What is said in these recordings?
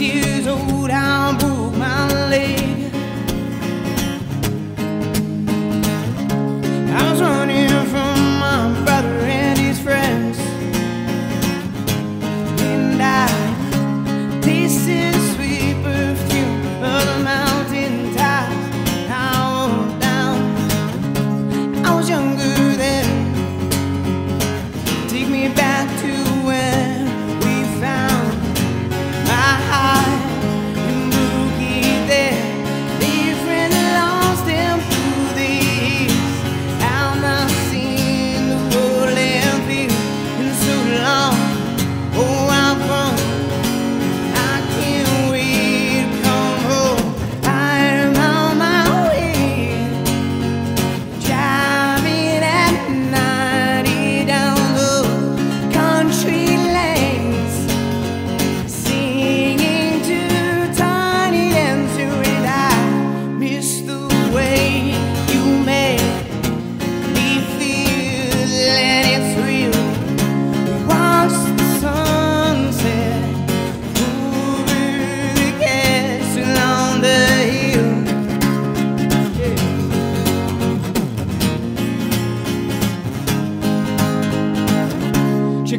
years old. Oh,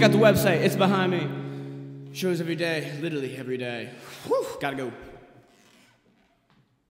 Check out the website, it's behind me. Shows every day, literally every day. Whew, gotta go.